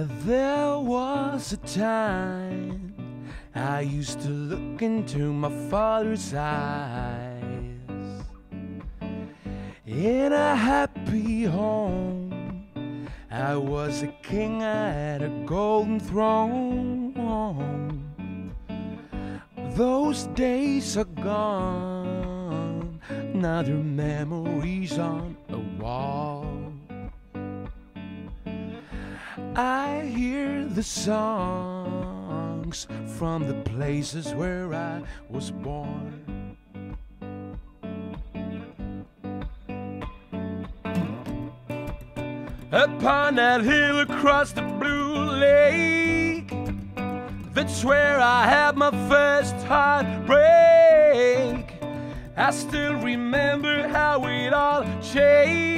There was a time I used to look into my father's eyes. In a happy home, I was a king, I had a golden throne. Those days are gone, now they're memories on a wall. I hear the songs from the places where I was born. Upon that hill across the blue lake, that's where I had my first heartbreak. I still remember how it all changed.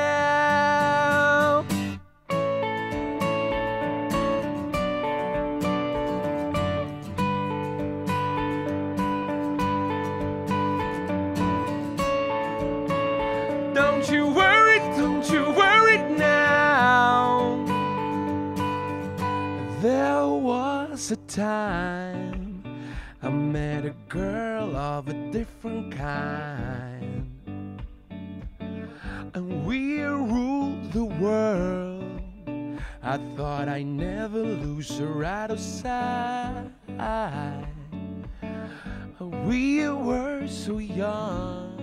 Time I met a girl of a different kind. And we ruled the world. I thought I'd never lose her out of sight. We were so young.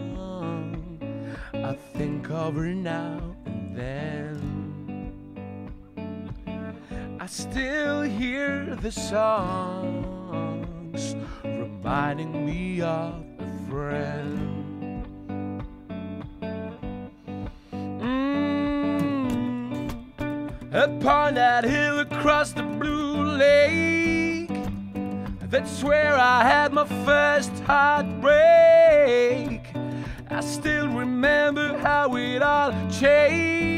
I think of her now and then. Still hear the songs reminding me of a friend. Mm. Upon that hill across the blue lake, that's where I had my first heartbreak. I still remember how it all changed.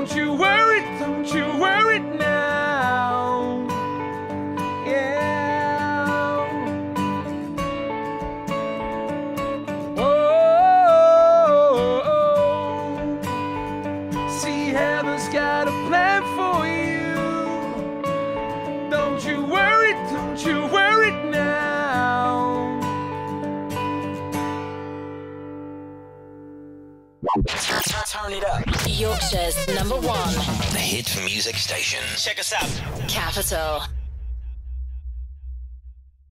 Don't you worry, don't you worry now. Yeah. Oh, oh, oh, oh. see, heaven's got Turn it up. Yorkshire's number one. The hit music station. Check us out. Capital.